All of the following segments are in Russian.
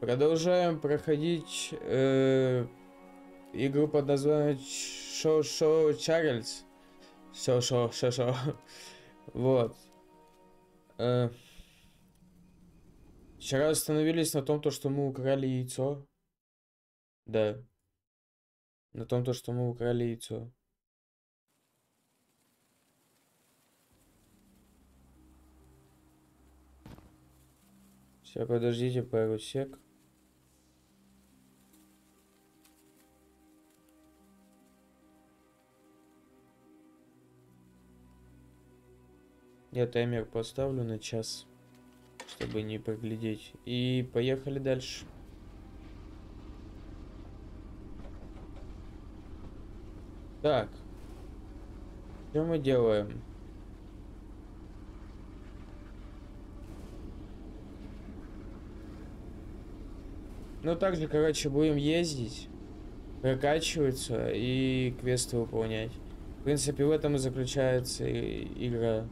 Продолжаем проходить э, игру под названием Шоу Шоу Чарльз. Шоу Шоу Шоу Шоу. Вот. Э, вчера остановились на том, то, что мы украли яйцо. Да. На том, то, что мы украли яйцо. Сейчас, подождите пару сек. Я таймер поставлю на час, чтобы не проглядеть. И поехали дальше. Так. Что мы делаем? Ну, также, короче, будем ездить, прокачиваться и квесты выполнять. В принципе, в этом и заключается игра.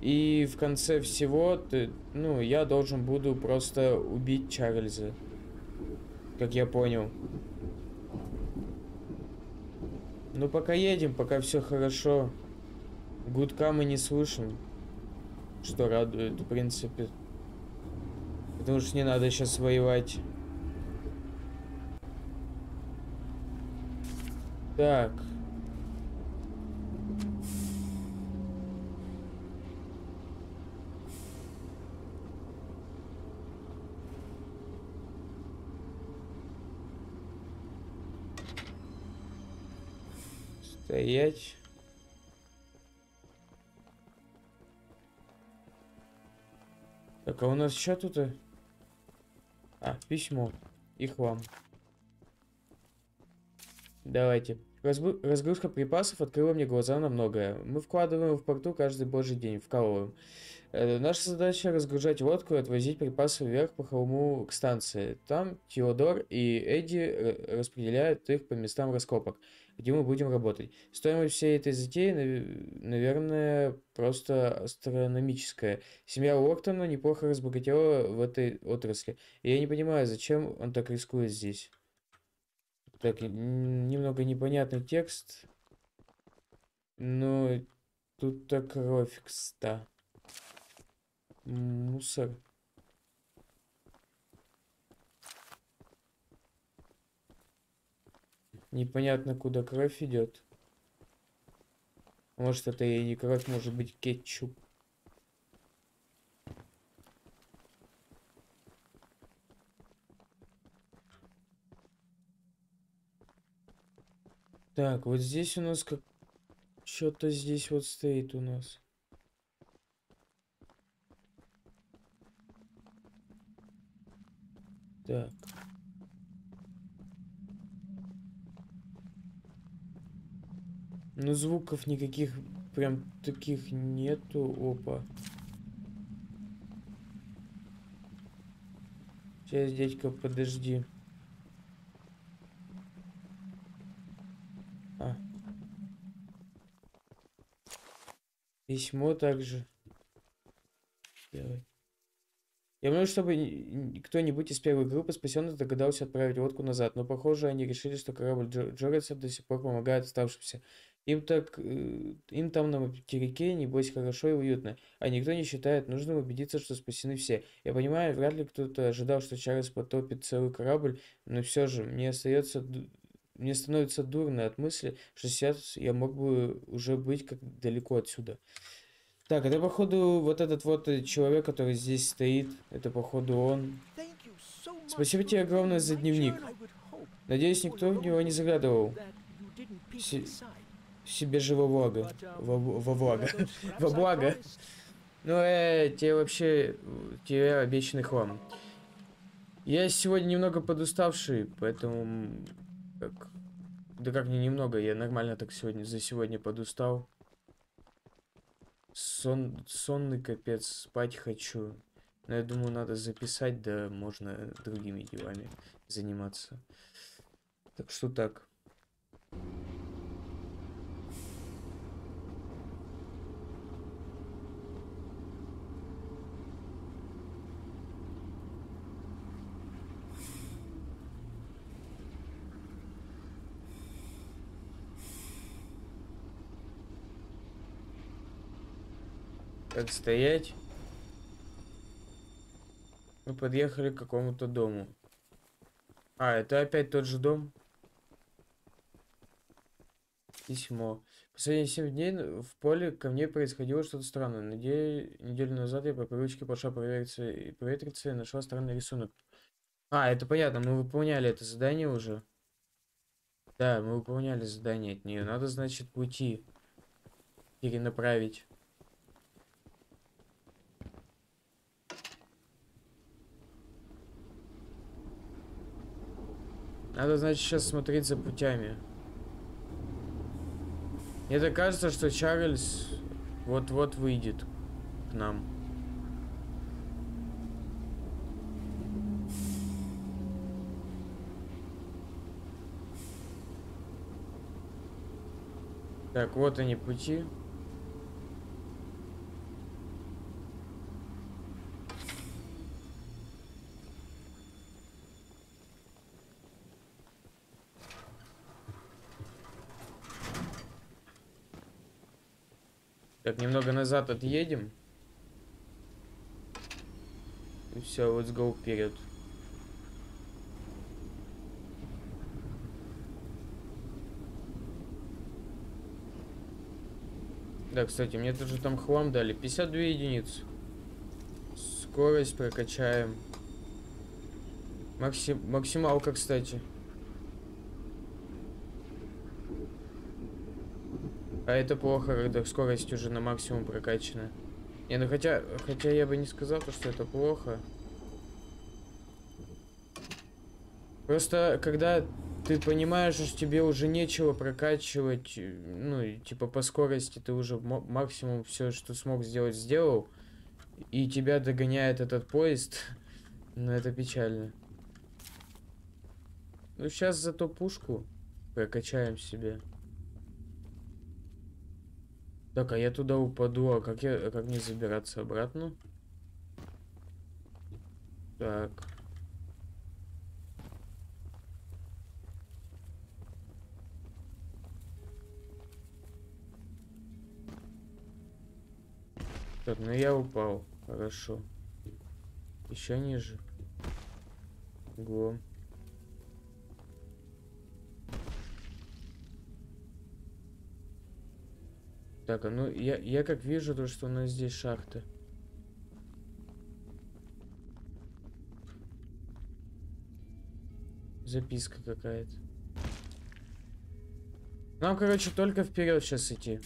И в конце всего, ты, ну, я должен буду просто убить Чарльза. Как я понял. Ну, пока едем, пока все хорошо. Гудка мы не слышим. Что радует, в принципе. Потому что не надо сейчас воевать. Так. Стоять. Так, а у нас что тут? А, письмо. Их вам. Давайте. Разгрузка припасов открыла мне глаза на многое. Мы вкладываем в порту каждый божий день, вкалываем. Э, наша задача разгружать лодку и отвозить припасы вверх по холму к станции. Там Теодор и Эдди э, распределяют их по местам раскопок, где мы будем работать. Стоимость всей этой затеи, наверное, просто астрономическая. Семья Уортона неплохо разбогатела в этой отрасли. И я не понимаю, зачем он так рискует здесь. Так, немного непонятный текст. Но тут-то кровь, кста. Мусор. Непонятно, куда кровь идет. Может, это и не кровь, может быть кетчуп. Так, вот здесь у нас как... Что-то здесь вот стоит у нас. Так. Ну, звуков никаких прям таких нету. Опа. Сейчас, дядька, подожди. Письмо также. Давай. Я думаю, чтобы кто-нибудь из первой группы спасенных догадался отправить лодку назад, но похоже они решили, что корабль Джорриса до сих пор помогает оставшимся. Им так, э, им там на материке небось хорошо и уютно, а никто не считает нужным убедиться, что спасены все. Я понимаю, вряд ли кто-то ожидал, что Чарльз потопит целый корабль, но все же мне остается мне становится дурно от мысли, что сейчас я мог бы уже быть как далеко отсюда. Так, это походу вот этот вот человек, который здесь стоит. Это походу он. Спасибо тебе огромное за дневник. Надеюсь, никто в него не заглядывал. Себе же во благо. Во, во благо. во благо. Ну, э, тебе вообще, тебе обещанный хлам. Я сегодня немного подуставший, поэтому как... Да как не немного, я нормально так сегодня за сегодня подустал. Сон, сонный капец, спать хочу. Но я думаю, надо записать, да можно другими делами заниматься. Так что так. Так, стоять. Мы подъехали к какому-то дому. А, это опять тот же дом? Письмо. Последние 7 дней в поле ко мне происходило что-то странное. Неделю, неделю назад я по привычке пошла провериться и проветриться и нашла странный рисунок. А, это понятно, мы выполняли это задание уже. Да, мы выполняли задание от нее. Надо, значит, пути перенаправить. Надо, значит, сейчас смотреть за путями. Мне так кажется, что Чарльз вот-вот выйдет к нам. Так, вот они пути. Так, немного назад отъедем. И все, let's go вперед. Да, кстати, мне тоже там хлам дали. 52 единицы. Скорость прокачаем. Максим... Максималка, кстати. А это плохо, когда скорость уже на максимум прокачана. Не, ну хотя, хотя я бы не сказал, что это плохо. Просто, когда ты понимаешь, что тебе уже нечего прокачивать, ну, типа по скорости ты уже максимум все, что смог сделать, сделал, и тебя догоняет этот поезд, ну, это печально. Ну, сейчас зато пушку прокачаем себе. Так, а я туда упаду, а как я, как мне забираться обратно? Так. Так, ну я упал. Хорошо. Еще ниже. Го. Так, а ну я, я как вижу то, что у нас здесь шахты. Записка какая-то. Нам, короче, только вперед сейчас идти.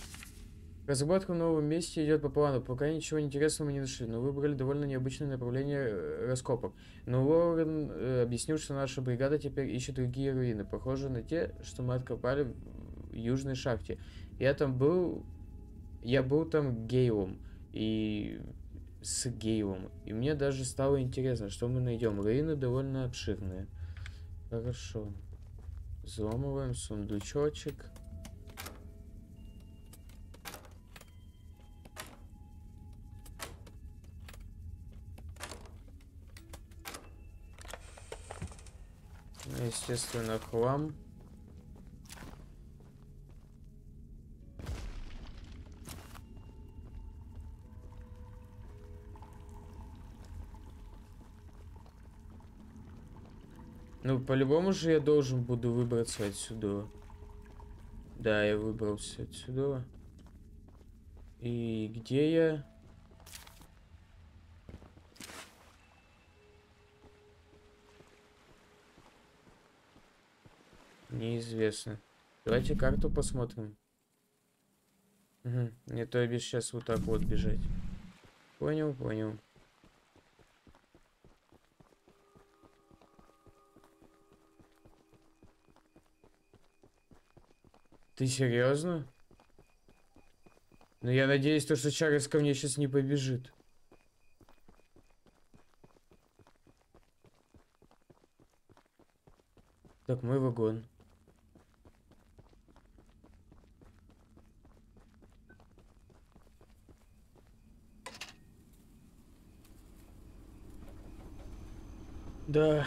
Разработка в новом месте идет по плану. Пока ничего интересного мы не нашли, но выбрали довольно необычное направление э, раскопок. Но Лорен э, объяснил, что наша бригада теперь ищет другие руины, похожие на те, что мы откопали в южной шахте. Я там был я был там Гейлом и с Гейлом. И мне даже стало интересно, что мы найдем. Руины довольно обширные. Хорошо. Взломываем сундучочек. Естественно, хлам. Ну, по-любому же я должен буду выбраться отсюда. Да, я выбрался отсюда. И где я? Неизвестно. Давайте карту посмотрим. Угу. Не то без сейчас вот так вот бежать. Понял, понял. Ты серьезно? Ну я надеюсь, то, что Чарльз ко мне сейчас не побежит. Так, мой вагон. Да.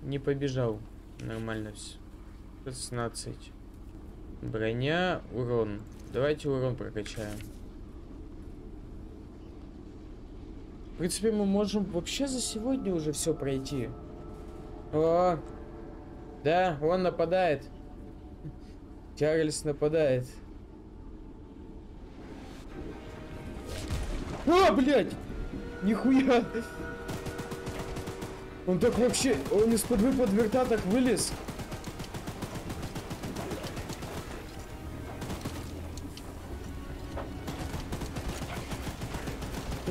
Не побежал. Нормально все. 16. Броня, урон. Давайте урон прокачаем. В принципе, мы можем вообще за сегодня уже все пройти. О, да, он нападает. Чарльз нападает. А, блядь! Нихуя! Он так вообще... Он из-под выпад верта так вылез.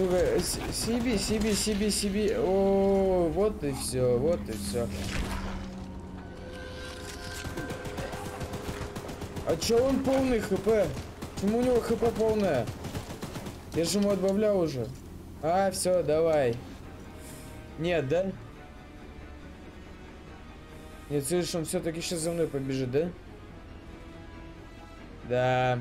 Ну-ка, себе, себе, себе, себе. О, вот и все, вот и все. А чё он полный хп? Почему у него хп полная? Я же ему отбавлял уже. А, все, давай. Нет, да? Нет, слышишь, он все-таки сейчас за мной побежит, да? Да.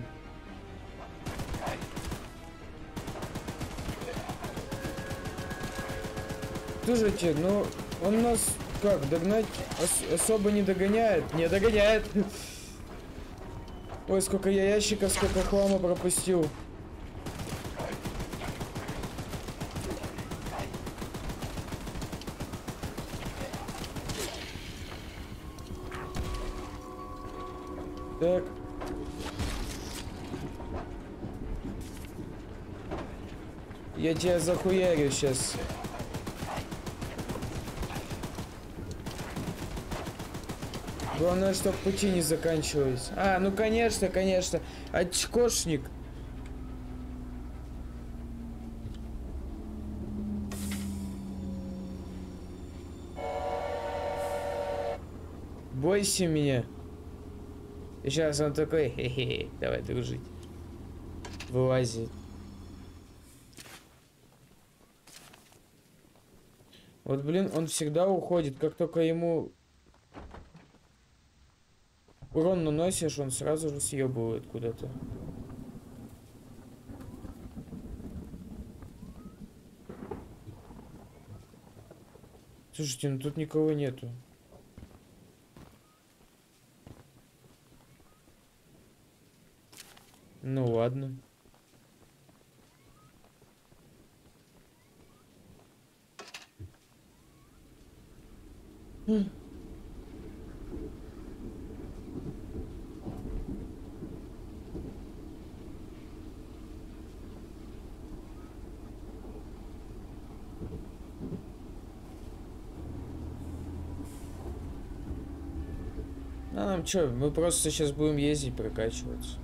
Слушайте, ну, он нас как, догнать ос особо не догоняет? Не догоняет. Ой, сколько я ящиков, сколько хлама пропустил. Так. Я тебя захуярю сейчас. Главное, чтобы пути не заканчивались. А, ну конечно, конечно. Очкошник. Бойся меня. И сейчас он такой, хе-хе, давай дружить. Вылазит. Вот, блин, он всегда уходит, как только ему урон наносишь, он сразу же съебывает куда-то. Слушайте, ну тут никого нету. Ну ладно. Mm. Нам что, мы просто сейчас будем ездить, прокачиваться.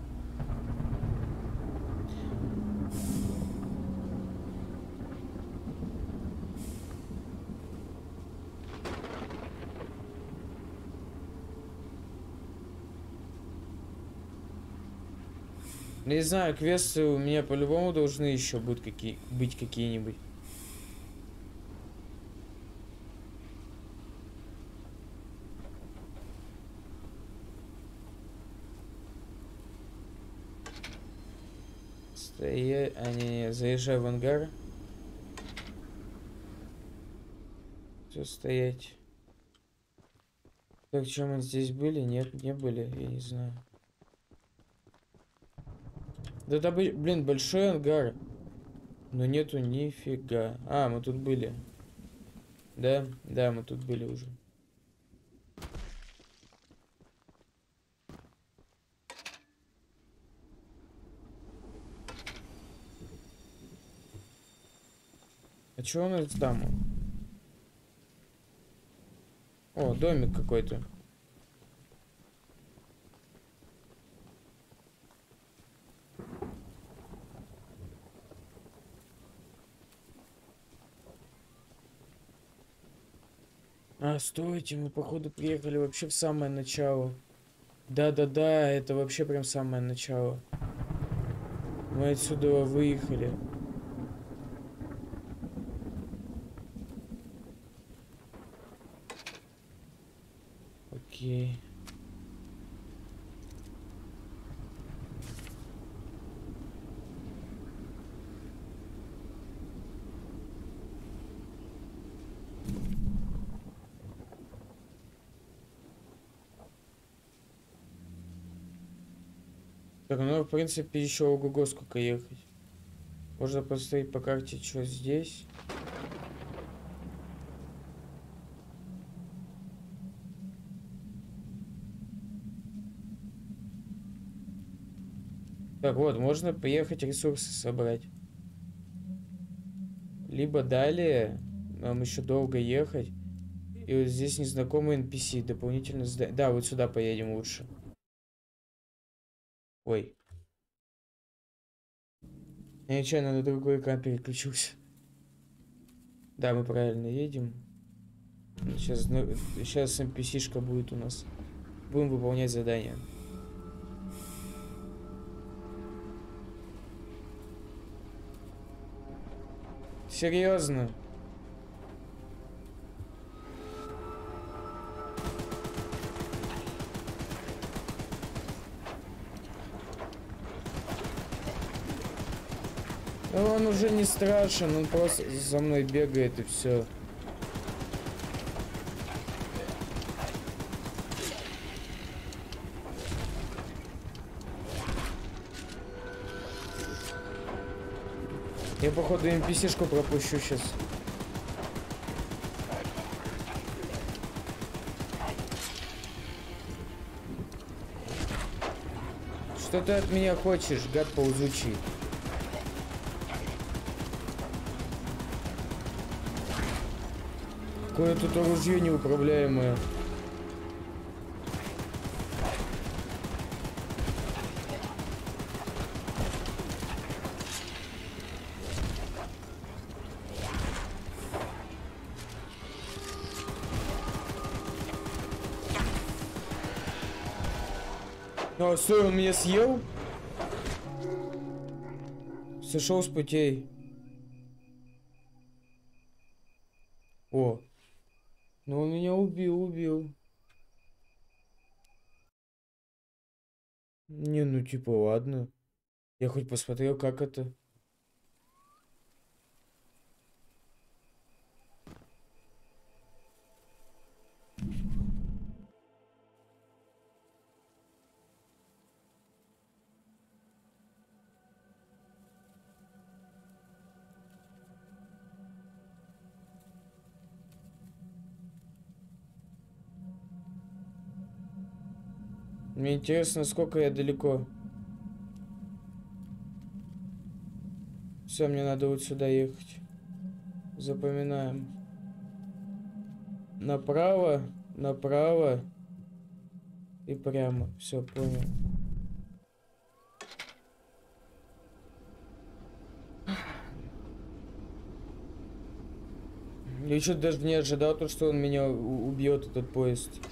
Не знаю, квесты у меня по-любому должны еще быть какие быть какие-нибудь. Стоять, а не, не, заезжай в ангар. Все стоять. Так, что мы здесь были? Нет, не были, я не знаю. Да это, блин, большой ангар. Но нету нифига. А, мы тут были. Да, да, мы тут были уже. Чего у нас там? О, домик какой-то. А, стойте, мы походу приехали вообще в самое начало. Да-да-да, это вообще прям самое начало. Мы отсюда выехали. Окей. Так, ну, в принципе, еще ого-го сколько ехать. Можно посмотреть по карте, что здесь. Так, вот, можно поехать ресурсы собрать. Либо далее, нам еще долго ехать. И вот здесь незнакомый NPC, дополнительно. Да, вот сюда поедем лучше. Ой. Я нечаянно на другой экран переключился. Да, мы правильно едем. Сейчас, сейчас NPC-шка будет у нас. Будем выполнять задание. Серьезно? Он уже не страшен, он просто за мной бегает и все. Я походу NPC-шку пропущу сейчас. Что ты от меня хочешь, гад ползучий? Какое тут оружие неуправляемое. Стой, он меня съел? Сошел с путей. О. Ну он меня убил, убил. Не, ну типа ладно. Я хоть посмотрел, как это. Мне интересно, сколько я далеко. Все, мне надо вот сюда ехать. Запоминаем. Направо, направо и прямо. Все, понял. Я еще даже не ожидал то, что он меня убьет, этот поезд.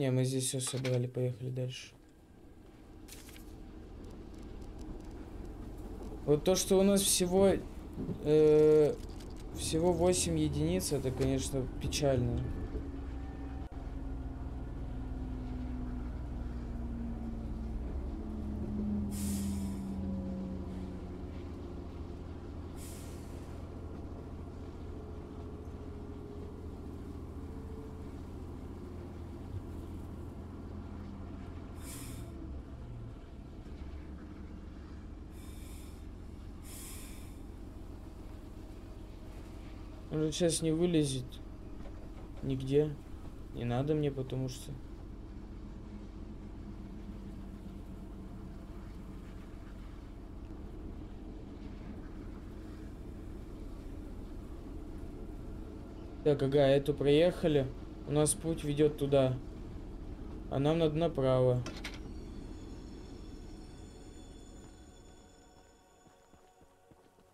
Не, мы здесь все собрали, поехали дальше. Вот то, что у нас всего э, всего 8 единиц, это, конечно, печально. Он сейчас не вылезет нигде. Не надо мне, потому что... Так, ага, эту проехали. У нас путь ведет туда. А нам надо направо.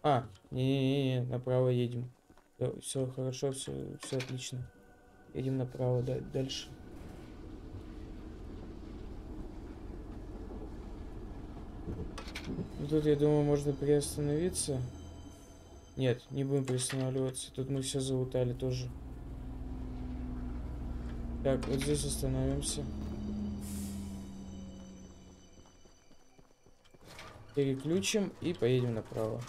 А, не-не-не, направо едем. Все хорошо, все, все отлично. Едем направо да, дальше. Ну, тут, я думаю, можно приостановиться. Нет, не будем приостанавливаться. Тут мы все залутали тоже. Так, вот здесь остановимся. Переключим и поедем направо.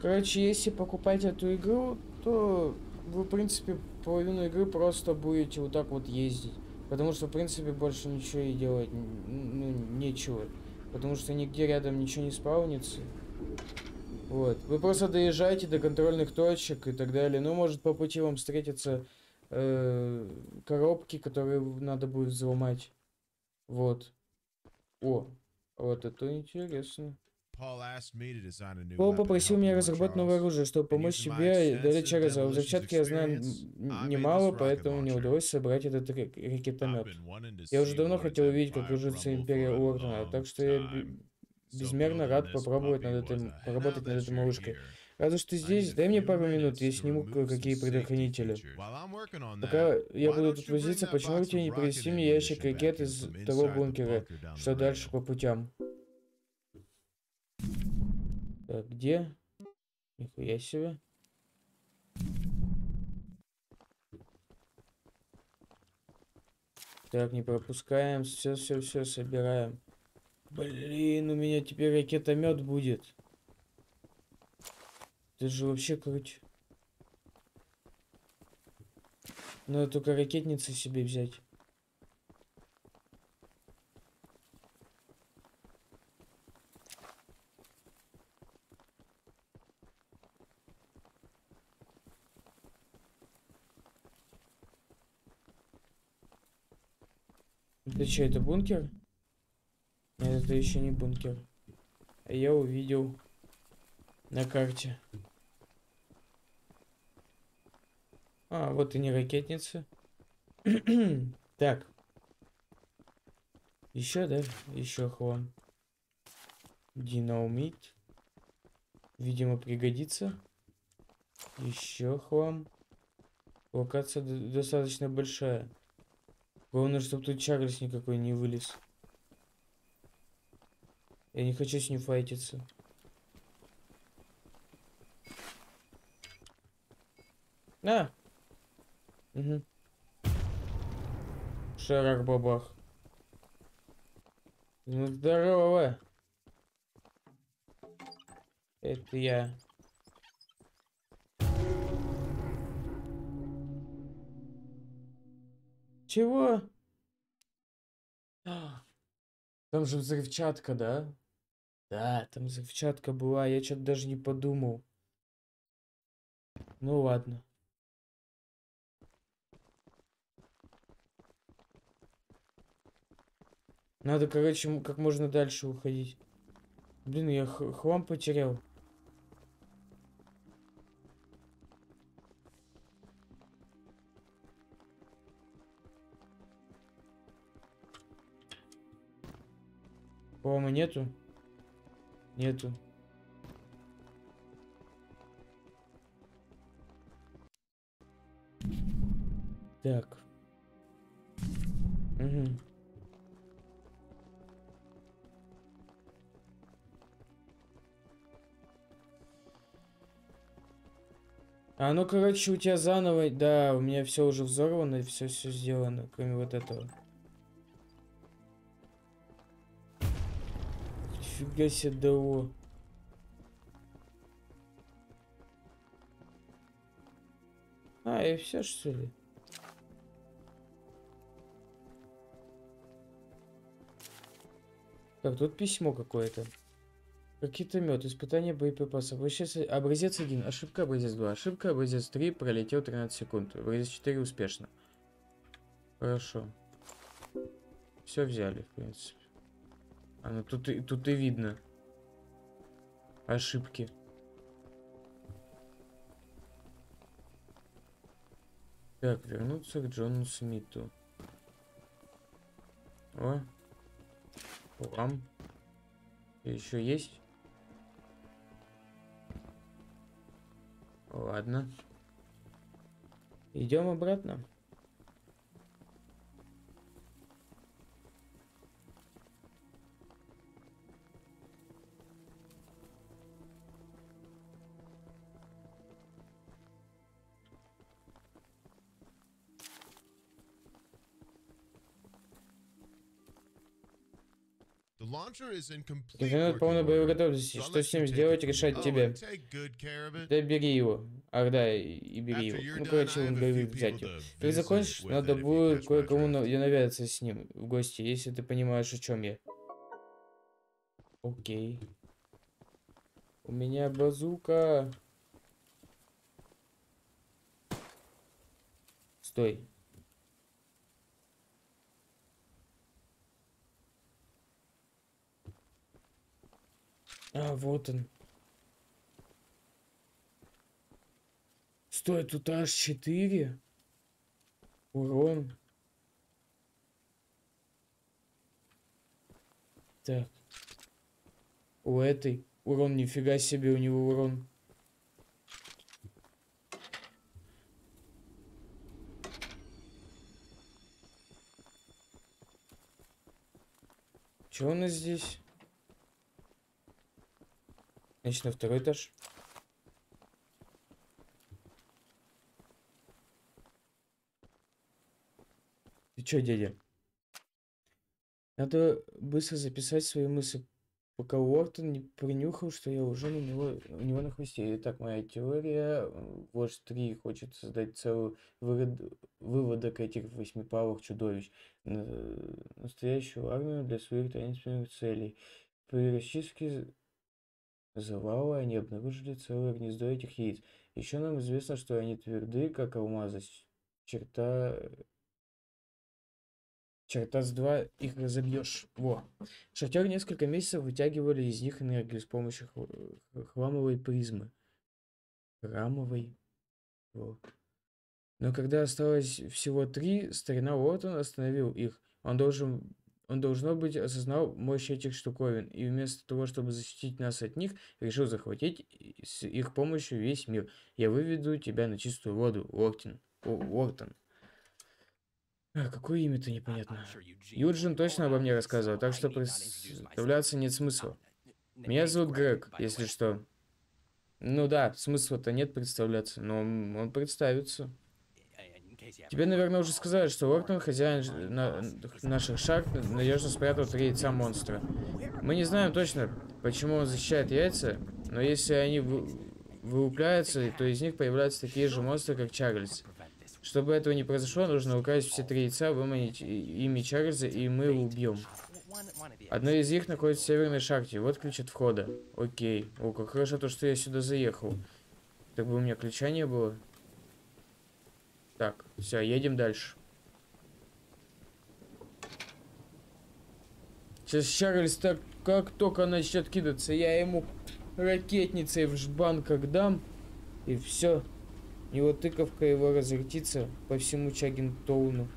Короче, если покупать эту игру, то вы, в принципе, половину игры просто будете вот так вот ездить. Потому что, в принципе, больше ничего и делать, ну, нечего. Потому что нигде рядом ничего не спаунится. Вот. Вы просто доезжаете до контрольных точек и так далее. Ну, может, по пути вам встретятся э, коробки, которые надо будет взломать. Вот. О, вот это интересно. Пол попросил меня разработать новое оружие, чтобы помочь тебе до Чарльза. Взрывчатки я знаю немало, поэтому мне удалось собрать этот ракетомет. Я уже давно хотел увидеть, как кружится Империя Уортона, так что я безмерно рад попробовать над этим, поработать над этой малышкой. Разве что здесь, дай мне пару минут, я сниму кое-какие предохранители. Пока я буду тут возиться, почему бы тебе не привезти мне ящик ракет из того бункера, что дальше по путям? Так, где? Нихуя себе. Так, не пропускаем. Все, все, все, собираем. Блин, у меня теперь ракетомет будет. Это же вообще круть. Надо только ракетницы себе взять. Это что, это бункер? Нет, это еще не бункер. А я увидел на карте. А, вот и не ракетницы. так. Еще, да? Еще хлам. Динамит. Видимо, пригодится. Еще хлам. Локация достаточно большая. Главное, чтобы тут Чарльз никакой не вылез. Я не хочу с ним файтиться. На! Угу. Шарах-бабах. Ну, здорово! Это я. Чего? Там же взрывчатка, да? Да, там взрывчатка была, я что-то даже не подумал. Ну ладно. Надо, короче, как можно дальше уходить. Блин, я хлам потерял. По-моему, нету. Нету. Так. Угу. А ну, короче, у тебя заново, да, у меня все уже взорвано, все все сделано, кроме вот этого. Нифига себе ДО. А, и все что ли? Так, тут письмо какое-то. Какие-то мед, испытание боеприпасов. Образец, образец 1, ошибка, образец 2, ошибка, образец 3, пролетел 13 секунд. Образец 4 успешно. Хорошо. Все взяли, в принципе. А ну тут и, тут и видно. Ошибки. Так, вернуться к Джону Смиту. О. Лам. Еще есть? Ладно. Идем обратно. Working полной боевой готовности. Что с ним сделать, решать Oh, тебе. it. Да бери его. Ах да, и, бери его. Ну, короче, он few взять его. visit закончишь, надо будет кое-кому на- drift. я наведаться с ним в гости, если ты понимаешь, о чем я. Окей. У меня базука. Стой. А, вот он. Стой, тут аж 4. Урон. Так. У этой урон, нифига себе, у него урон. Че у нас здесь? Значит, на второй этаж. Ты чё, дядя? Надо быстро записать свои мысли, пока Уортон не принюхал, что я уже на него, у него на хвосте. Итак, моя теория. Вождь 3 хочет создать целый вырод- выводок этих восьмипалых чудовищ. на- Настоящую армию для своих таинственных целей. При расчистке завала они обнаружили целое гнездо этих яиц. Еще нам известно, что они тверды, как алмазы. Черта... Черта с два их разобьешь. Во. Шахтеры несколько месяцев вытягивали из них энергию с помощью хламовой призмы. Храмовой. Во. Но когда осталось всего три, старина Уортон остановил их. Он должен, он должно быть осознал мощь этих штуковин, и вместо того, чтобы защитить нас от них, решил захватить с их помощью весь мир. Я выведу тебя на чистую воду, Уортон. О- Уортон. А, какое имя-то непонятно. Юджин точно обо мне рассказывал, так что представляться нет смысла. Меня зовут Грег, если что. Ну да, смысла-то нет представляться, но он представится. Тебе, наверное, уже сказали, что Уортон, хозяин на- наших шахт, надежно спрятал три яйца монстра. Мы не знаем точно, почему он защищает яйца, но если они вы- вылупляются, то из них появляются такие же монстры, как Чарльз. Чтобы этого не произошло, нужно украсть все три яйца, выманить ими Чарльза, и мы его убьем. Одно из них находится в северной шахте. Вот ключ от входа. Окей. О, как хорошо то, что я сюда заехал. Так бы у меня ключа не было. Так, все, едем дальше. Сейчас Чарльз так, как только начнет кидаться, я ему ракетницей в жбан как дам. И все. Его тыковка его разлетится по всему Чаггинтоуну.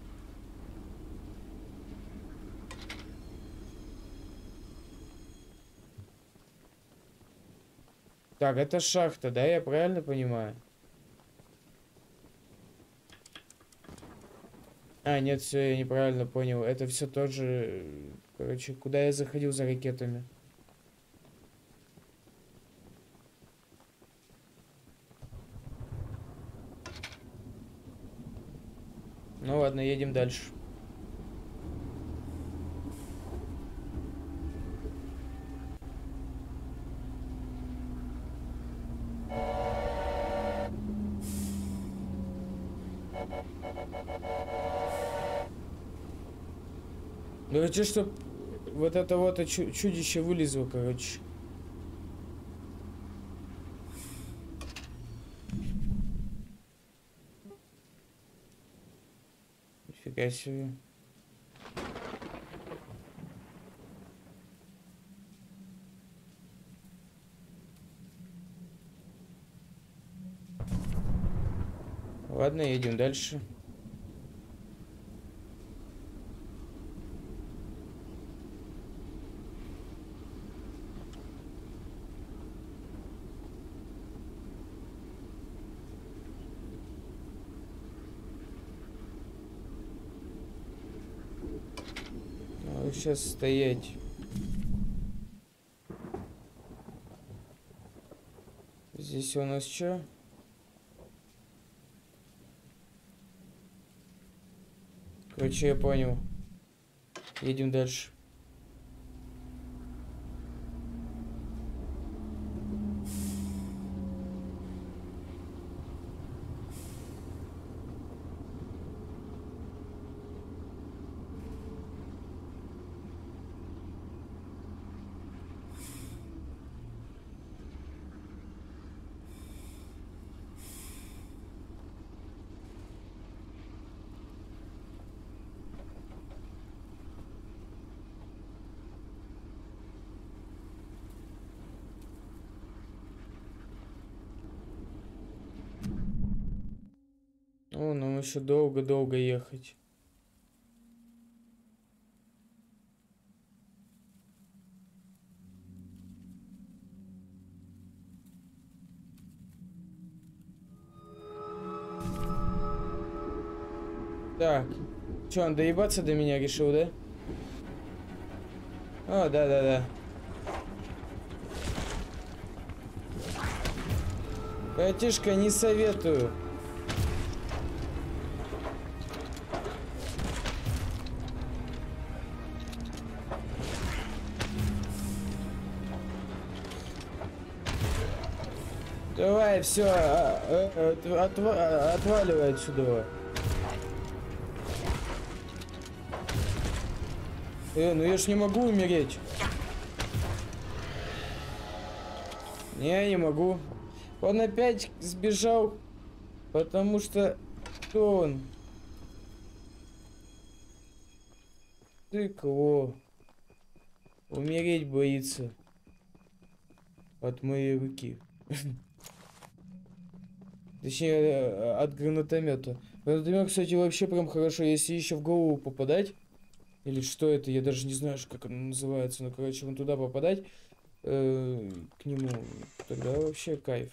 Так, это шахта, да, я правильно понимаю? А, нет, все, я неправильно понял. Это все тот же... Короче, куда я заходил за ракетами? Ну ладно, едем дальше. Ну хочу, чтоб вот это вот чу- чудище вылезло, короче. Нифига себе. Ладно, едем дальше. Сейчас стоять. Здесь у нас что? Короче, я понял. Едем дальше. О, нам еще долго-долго ехать. Так. Че, он доебаться до меня решил, да? О, да-да-да. Братишка, не советую. Давай, все, отваливай отсюда. Э, ну я ж не могу умереть. Не, не могу. Он опять сбежал, потому что... Кто он? Тыкло. Умереть боится. От моей руки. Точнее, э, от гранатомета. Гранатомет, кстати, вообще прям хорошо, если еще в голову попадать. Или что это, я даже не знаю, как оно называется. Но, короче, вон туда попадать э, к нему, тогда вообще кайф.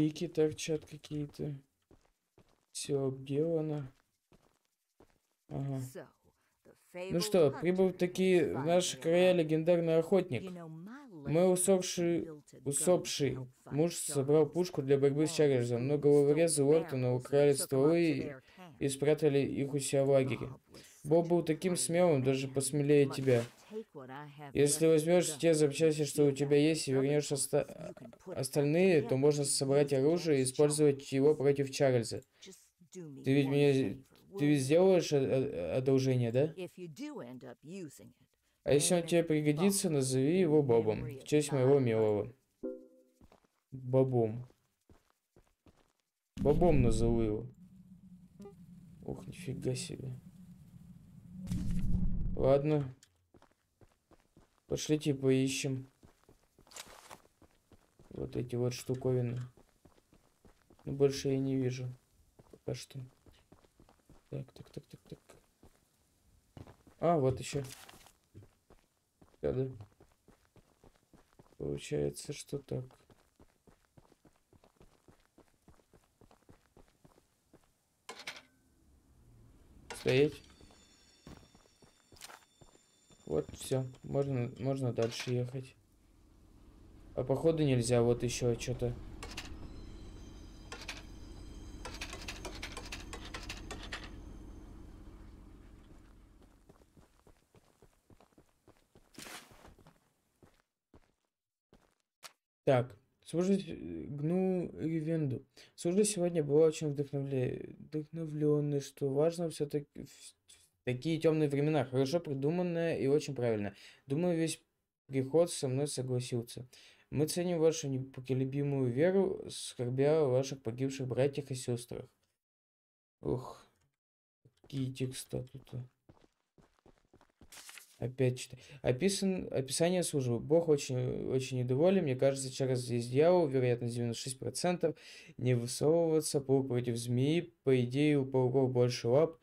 Пики торчат какие-то. Все обделано. Ага. Ну что, прибыл такие в наши края легендарный охотник. Мы усопший, усопший муж собрал пушку для борьбы с Чарльзом, но головорезы Уортона украли стволы и, и спрятали их у себя в лагере. Боб был таким смелым, даже посмелее тебя. Если возьмешь те запчасти, что у тебя есть, и вернешь оста остальные, то можно собрать оружие и использовать его против Чарльза. Ты ведь мне... Ты ведь сделаешь одолжение, да? А если он тебе пригодится, назови его Бобом, в честь моего милого. Бобом. Бобом назову его. Ух, нифига себе. Ладно. Пошлите поищем. Вот эти вот штуковины. Но больше я не вижу. Пока что. Так, так, так, так, так. А, вот еще. Да, да. Получается, что так. Стоять. Вот, все. Можно, можно дальше ехать. А походу нельзя, вот еще что-то. Так, служить Гну Ревенду. Служба сегодня была очень вдохновленной, что важно все-таки Такие темные времена, хорошо придуманное и очень правильно. Думаю, весь приход со мной согласился. Мы ценим вашу непоколебимую веру, скорбя о ваших погибших братьях и сестрах. Ух, какие текста тут. Опять читаю. Описан, описание службы. Бог очень, очень недоволен. Мне кажется, через здесь дьявол, вероятно, 96%. Не высовываться. Паук против змеи. По идее, у пауков больше лап.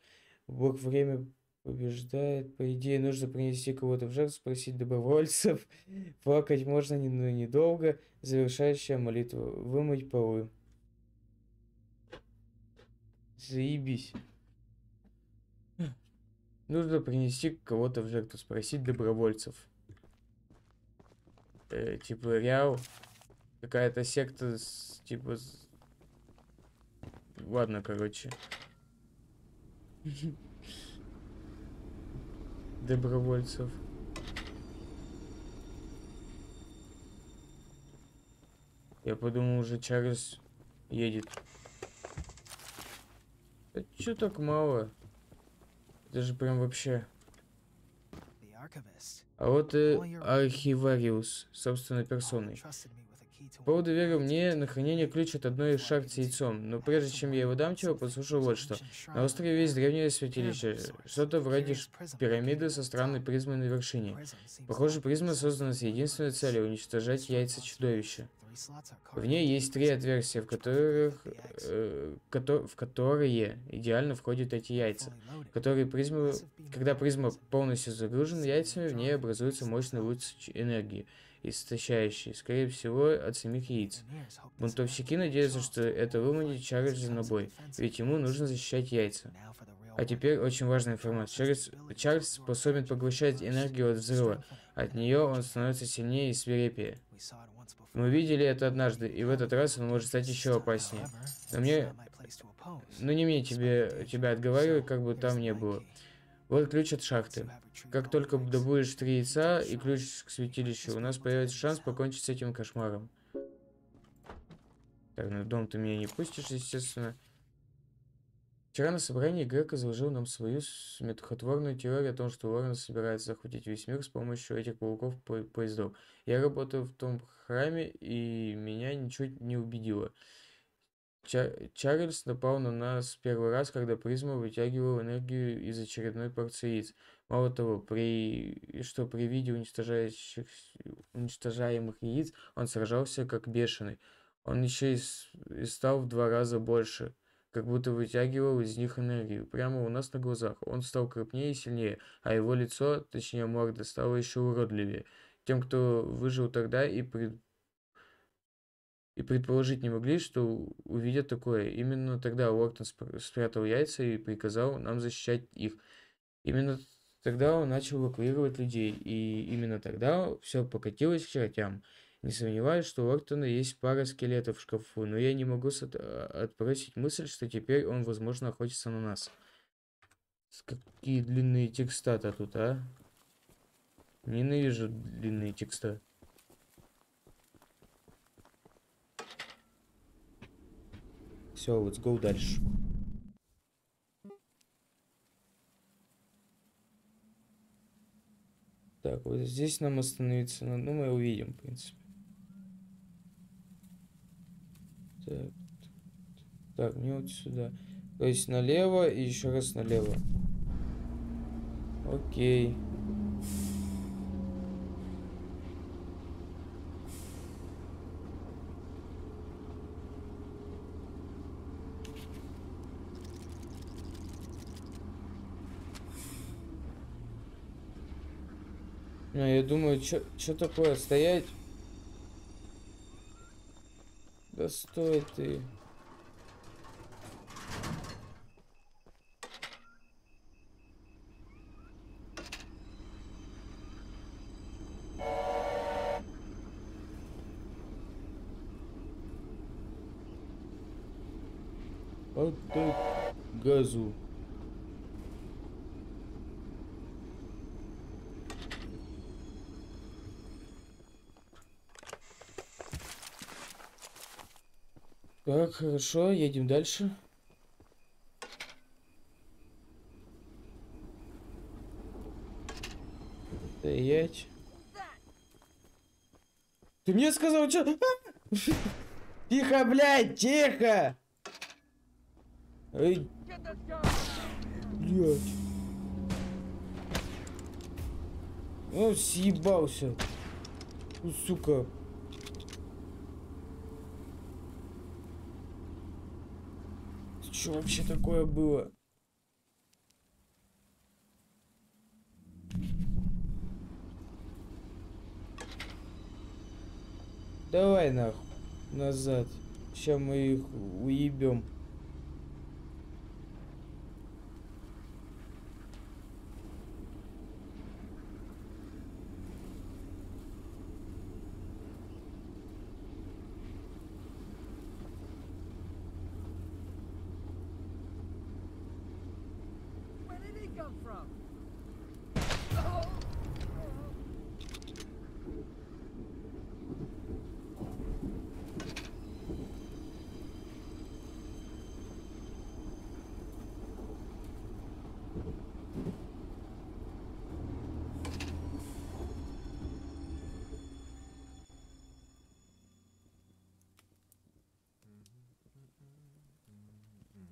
Бог время побеждает. По идее, нужно принести кого-то в жертву, спросить добровольцев. Плакать можно, но недолго. Завершающая молитва. Вымыть полы. Заебись. Нужно принести кого-то в жертву, спросить добровольцев. Э, типа Реал. Какая-то секта с, типа... С... Ладно, короче. Добровольцев. Я подумал, уже Чарльз едет. Да чё так мало? Это же прям вообще... А вот и архивариус, собственной персоной. Trusted me with a key to По поводу веры мне на хранение ключ от одной из шахт с яйцом, но прежде чем я его дам тебе, послушай вот что. На острове есть древнее святилище, что-то вроде пирамиды со странной призмой на вершине. Похоже, призма создана с единственной целью — уничтожать яйца чудовища. В ней есть три отверстия, в которых, э, кото- в которые идеально входят эти яйца. Которые призмы, когда призма полностью загружена яйцами, в ней образуется мощный луч энергии, истощающий, скорее всего, от самих яиц. Бунтовщики надеются, что это выманит Чарльза на бой, ведь ему нужно защищать яйца. А теперь очень важная информация. Чарльз, Чарльз способен поглощать энергию от взрыва. От нее он становится сильнее и свирепее. Мы видели это однажды, и в этот раз он может стать еще опаснее. Но мне... Но не мне тебе, тебя отговаривать, как бы там ни было. Вот ключ от шахты. Как только добудешь три яйца и ключ к святилищу, у нас появится шанс покончить с этим кошмаром. Так, ну дом ты меня не пустишь, естественно. Вчера на собрании Грек изложил нам свою смехотворную теорию о том, что Лорен собирается захватить весь мир с помощью этих пауков по поездов. Я работаю в том храме, и меня ничуть не убедило. Ча Чарльз напал на нас первый раз, когда призма вытягивал энергию из очередной порции яиц. Мало того, при... что при виде уничтожающих... уничтожаемых яиц он сражался как бешеный. Он еще и, и стал в два раза больше как будто вытягивал из них энергию. Прямо у нас на глазах. Он стал крупнее и сильнее, а его лицо, точнее морда, стало еще уродливее. Тем, кто выжил тогда и, пред... и предположить не могли, что увидят такое. Именно тогда Уортон спр- спрятал яйца и приказал нам защищать их. Именно тогда он начал эвакуировать людей, и именно тогда все покатилось к чертям. Не сомневаюсь, что у Ортона есть пара скелетов в шкафу, но я не могу а, отбросить мысль, что теперь он, возможно, охотится на нас. Какие длинные текста-то тут, а? Ненавижу длинные текста. Все, let's go дальше. Так, вот здесь нам остановиться надо. Ну, мы увидим, в принципе. Так, так, мне вот сюда. То есть налево и еще раз налево. Окей. Ну, я думаю, что такое стоять? Да стой ты. Отдай газу. Так, хорошо, едем дальше. Стоять. Ты мне сказал, что... Тихо, блядь, тихо! Эй. Блядь. Ну, съебался. Ну, сука. Что вообще такое было? Давай нахуй назад. Сейчас мы их уебем. come from?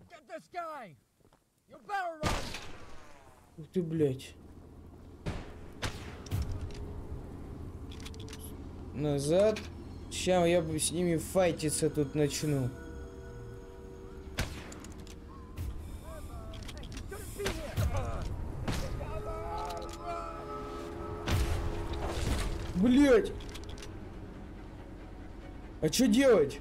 Get this guy! You better run! Ух ты, блядь. Назад. Сейчас я бы с ними файтиться тут начну. Блять! А что делать?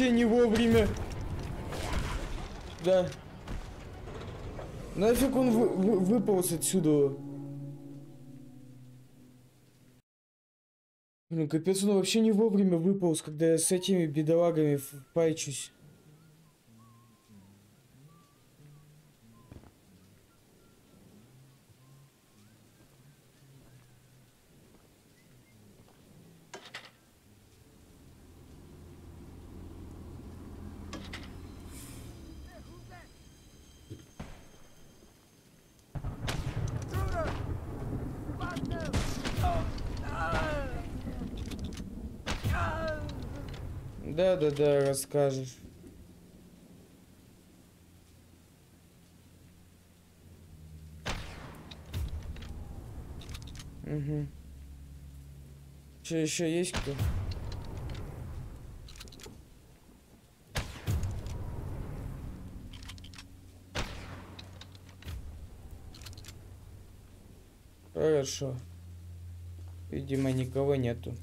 Вообще не вовремя. Да. Нафиг он вы- вы- выполз отсюда? Блин, капец, он вообще не вовремя выполз, когда я с этими бедолагами пайчусь. Да-да-да, расскажешь. Угу. Че, еще есть кто? Хорошо. Видимо, никого нету.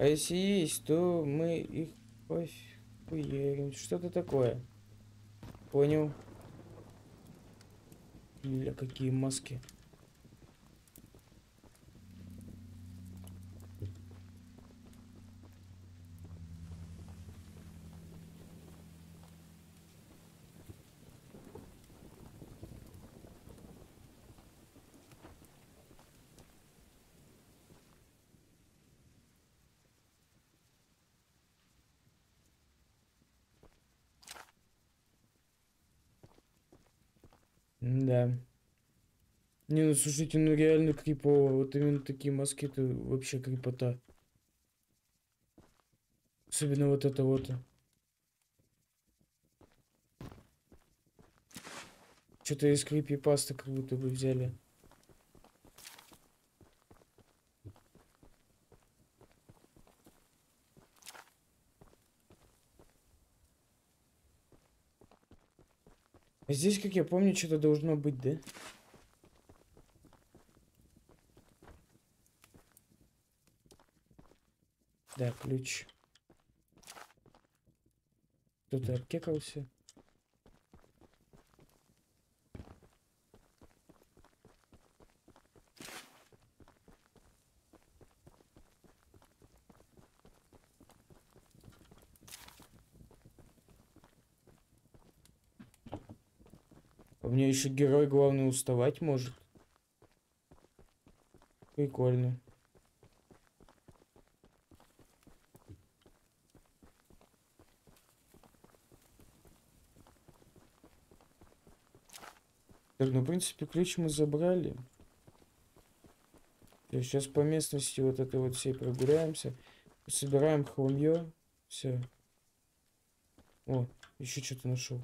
А если есть, то мы их пофигуерим. Что-то такое. Понял. Бля, какие маски. Да. Не, ну слушайте, ну реально крипово. Вот именно такие маски, это вообще крипота. Особенно вот это вот. Что-то из крипипаста как будто бы взяли. А здесь, как я помню, что-то должно быть, да? Да, ключ. Кто-то обкекался. А У меня еще герой главный уставать может. Прикольно. Так, ну, в принципе, ключ мы забрали. Сейчас по местности вот этой вот всей прогуляемся. Собираем хламье. Все. О, еще что-то нашел.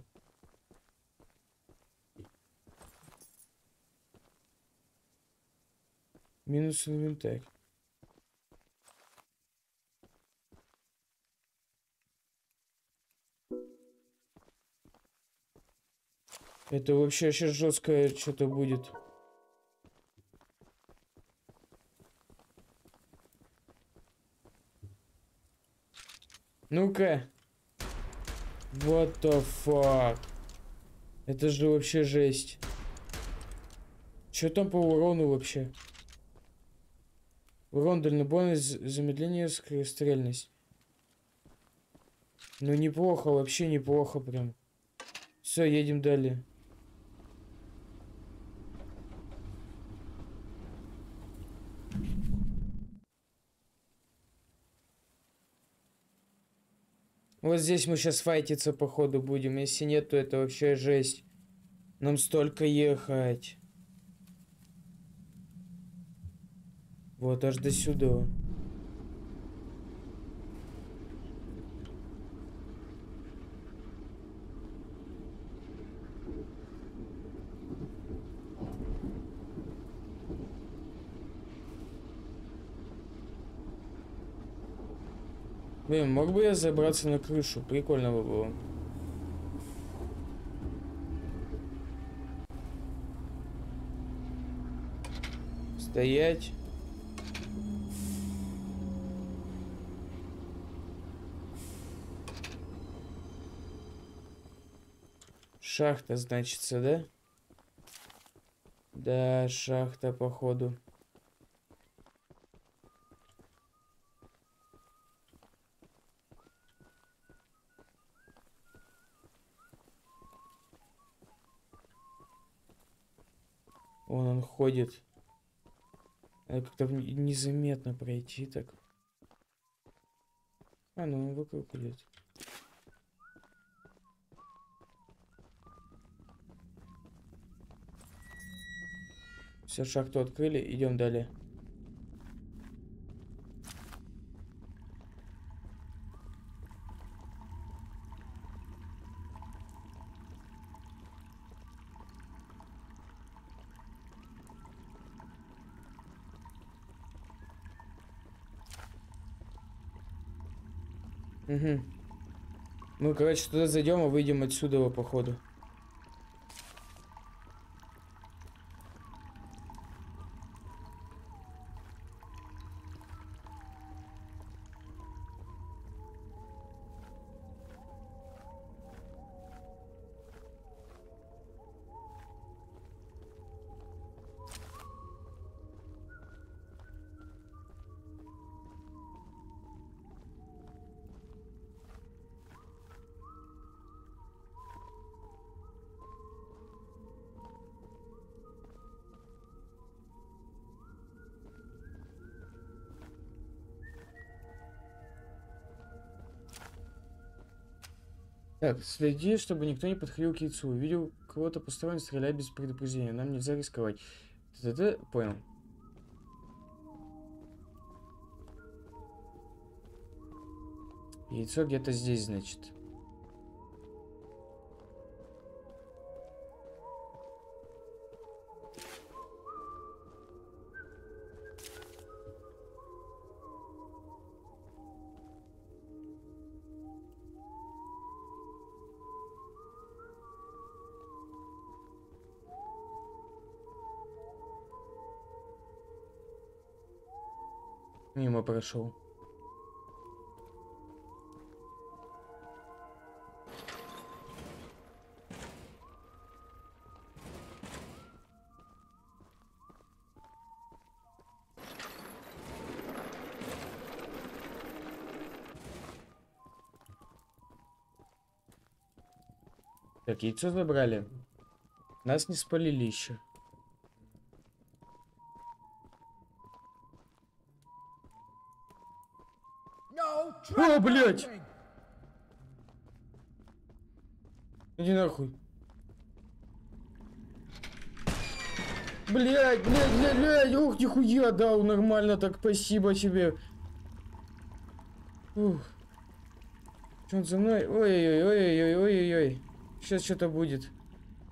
Минус инвентарь. Это вообще сейчас жесткое что-то будет. Ну-ка. What the fuck? Это же вообще жесть. Что там по урону вообще? Урон дальнобойность, замедление, скорострельность. Ну неплохо, вообще неплохо прям. Все, едем далее. Вот здесь мы сейчас файтиться походу будем. Если нет, то это вообще жесть. Нам столько ехать. Вот аж до сюда. Блин, мог бы я забраться на крышу? Прикольно бы было. Стоять. Шахта, значится, да? Да, шахта, походу. Вон он ходит. Надо как-то незаметно пройти так. А, ну он вокруг идет. Все, шахту открыли, идем далее. Угу. Мы, короче, туда зайдем, а выйдем отсюда, походу. Так, следи, чтобы никто не подходил к яйцу. Увидел кого-то посторонне, стреляй без предупреждения. Нам нельзя рисковать. Ты понял. Яйцо где-то здесь, значит. Прошел. Так, яйцо забрали. Нас не спалили еще. Блядь! Иди нахуй. Блять, блять, блять, блять, ух, нихуя дал, нормально так, спасибо тебе. Ух. Что он за мной? Ой-ой-ой-ой-ой-ой-ой. Сейчас что-то будет.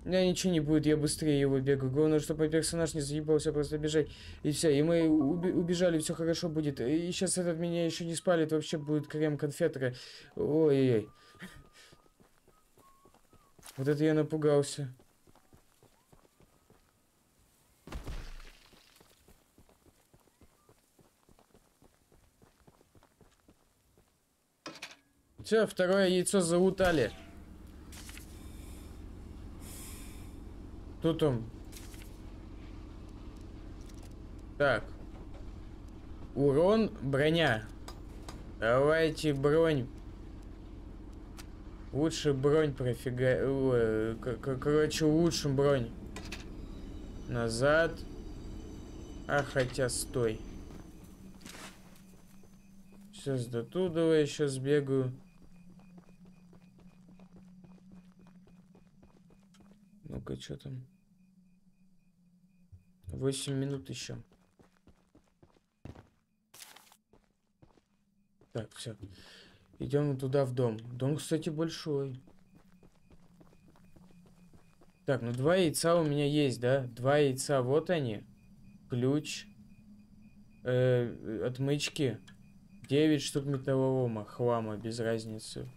Я ничего не будет, я быстрее его бегаю. Главное, чтобы персонаж не заебался просто бежать. И все, и мы убежали, все хорошо будет. И сейчас этот меня еще не спалит, вообще будет крем конфетка. Ой-ой-ой. Вот это я напугался. Все, второе яйцо залутали. Кто там? Так. Урон, броня. Давайте бронь. Лучше бронь профига... Короче, лучше бронь. Назад. А хотя стой. Сейчас до туда еще сбегаю. Ну-ка, что там? 8 минут еще. Так, все. Идем туда, в дом. Дом, кстати, большой. Так, ну два яйца у меня есть, да? Два яйца, вот они. Ключ. Э, отмычки. 9 штук металлолома, хлама, без разницы.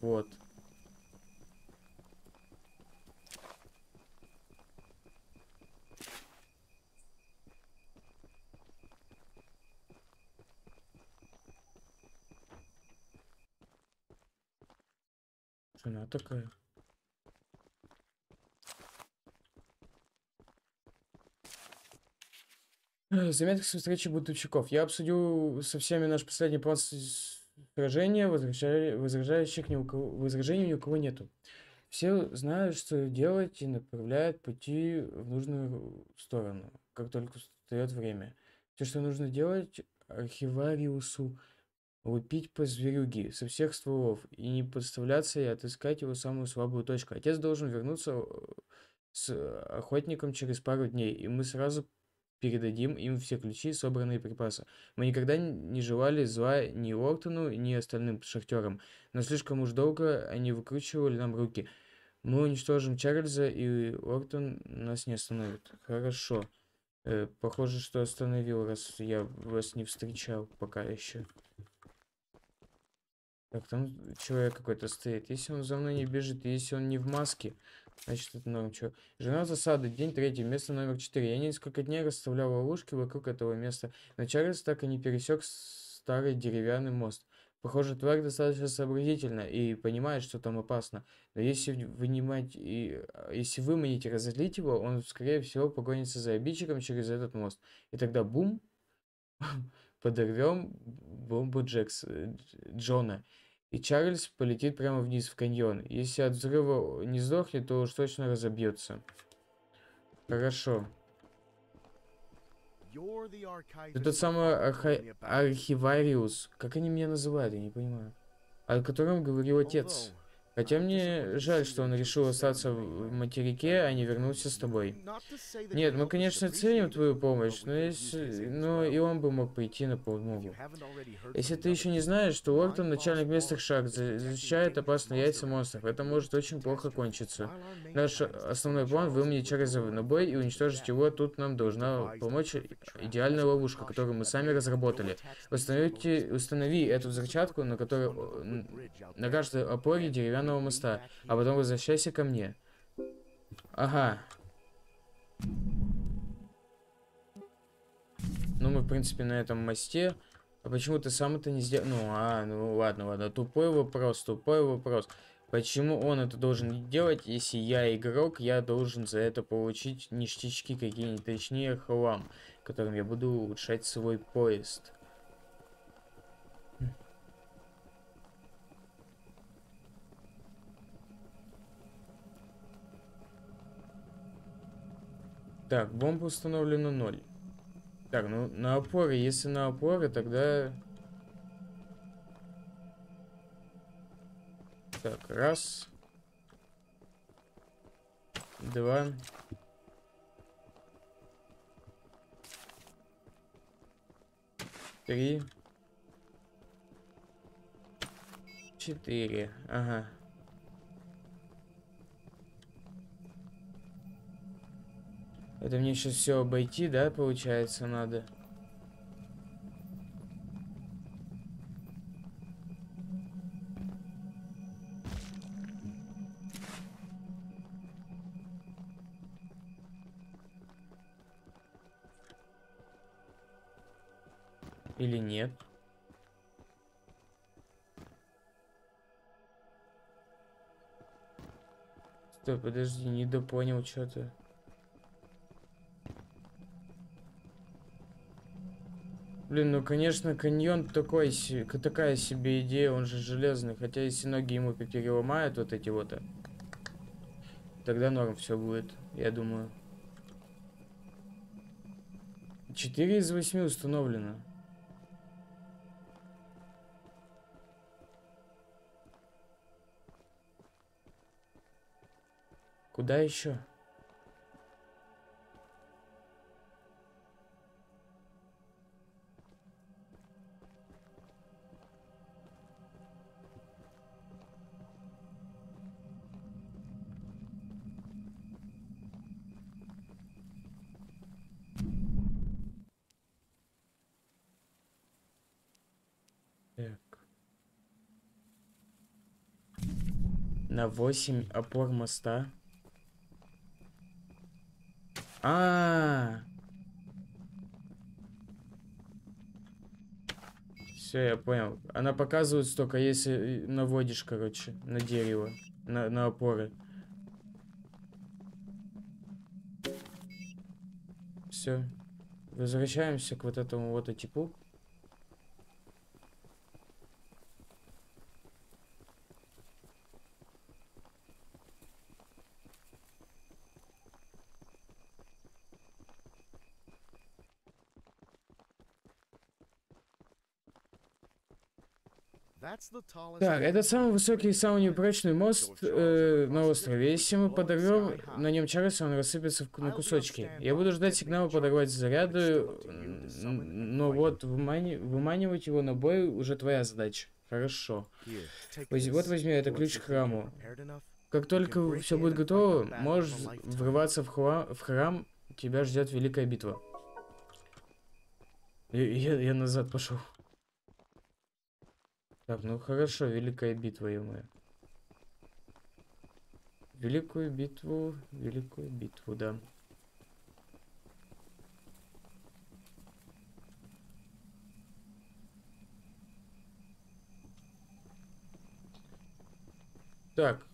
Вот. Жена такая. Э, Заметка с встречи бунтовщиков. Я обсудил со всеми наш последний план сражения, возражающих ни у кого, возражений ни у кого нету. Все знают, что делать и направляют пути в нужную сторону, как только встает время. Все, что нужно делать, архивариусу лупить по зверюге со всех стволов и не подставляться и отыскать его самую слабую точку. Отец должен вернуться э, с охотником через пару дней, и мы сразу передадим им все ключи и собранные припасы. Мы никогда не желали зла ни Уортону, ни остальным шахтерам, но слишком уж долго они выкручивали нам руки. Мы уничтожим Чарльза, и Уортон нас не остановит. Хорошо. Э, похоже, что остановил, раз я вас не встречал пока еще. Так, там человек какой-то стоит. Если он за мной не бежит, если он не в маске, значит это норм. Чё? Жена засады, день третий, место номер четыре. Я несколько дней расставлял ловушки вокруг этого места, но Чарльз так и не пересек старый деревянный мост. Похоже, тварь достаточно сообразительна и понимает, что там опасно. Но если вынимать и а, если выманить и разозлить его, он, скорее всего, погонится за обидчиком через этот мост. И тогда бум, подорвем бомбу Джекс, э, Дж- Джона. И Чарльз полетит прямо вниз в каньон. Если от взрыва не сдохнет, то уж точно разобьется. Хорошо. Ты тот самый арха- архивариус. Как они меня называют, я не понимаю. О котором говорил отец. Хотя мне жаль, что он решил остаться в материке, а не вернулся с тобой. Нет, мы, конечно, ценим твою помощь, но, если... но и он бы мог прийти на помогу. Если ты еще не знаешь, что Уортон, начальник местных шаг, за- защищает опасные яйца монстров. Это может очень плохо кончиться. Наш основной план выманить на бой и уничтожить его. Тут нам должна помочь идеальная ловушка, которую мы сами разработали. Установите, установи эту взрывчатку, на которой на каждой опоре деревянного моста, а потом возвращайся ко мне. Ага. Ну, мы, в принципе, на этом мосте. А почему ты сам это не сделал? Ну, а, ну ладно, ладно. Тупой вопрос, тупой вопрос. Почему он это должен делать, если я игрок, я должен за это получить ништячки какие-нибудь, точнее хлам, которым я буду улучшать свой поезд. Так, бомба установлена 0. Так, ну на опоре, если на опоре, тогда... Так, раз. Два. Три. Четыре. Ага. Это мне сейчас все обойти, да, получается, надо? Или нет? Стой, подожди, не допонял что-то. Блин, ну конечно, каньон такой, такая себе идея, он же железный. Хотя если ноги ему переломают вот эти вот, тогда норм все будет, я думаю. 4 из 8 установлено. Куда еще? 8 опор моста. А. Все, я понял. Она показывает только если наводишь, короче, на дерево, на, на опоры. Все. Возвращаемся к вот этому вот типу. Так, это самый высокий и самый непрочный мост э, на острове. Если мы подорвем на нем Чарльза, он рассыпется в на кусочки. Я буду ждать сигнала подорвать заряды, но вот вымани- выманивать его на бой уже твоя задача. Хорошо. Возь- вот возьми, это ключ к храму. Как только все будет готово, можешь врываться в, хла- в храм, тебя ждет великая битва. Я, я- я назад пошел. Так, ну хорошо, великая битва, ё Великую битву, великую битву, да. Так.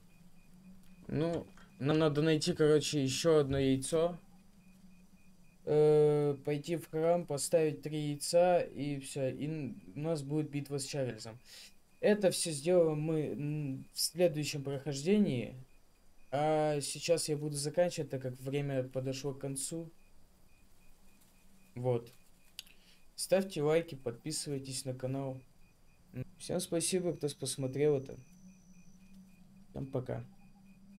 Ну, нам надо найти, короче, еще одно яйцо. Э, пойти в храм, поставить три яйца, и все. И у нас будет битва с Чарльзом. Это все сделаем мы в следующем прохождении. А сейчас я буду заканчивать, так как время подошло к концу. Вот. Ставьте лайки, подписывайтесь на канал. Всем спасибо, кто посмотрел это. Всем пока.